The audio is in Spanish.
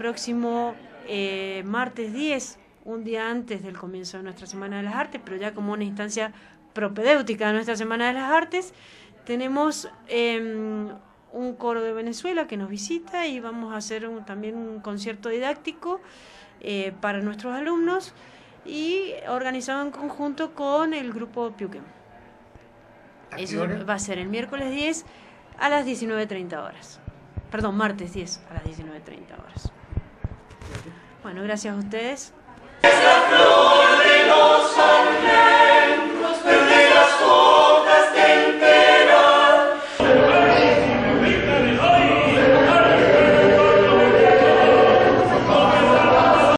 próximo eh, martes 10, un día antes del comienzo de nuestra Semana de las Artes, pero ya como una instancia propedéutica de nuestra Semana de las Artes, tenemos em, un coro de Venezuela que nos visita y vamos a hacer también un concierto didáctico eh, para nuestros alumnos y organizado en conjunto con el grupo Piuquem. Eso va a ser el miércoles 10 a las 19.30 horas. Perdón, martes 10 a las 19.30 horas. Bueno, gracias a ustedes.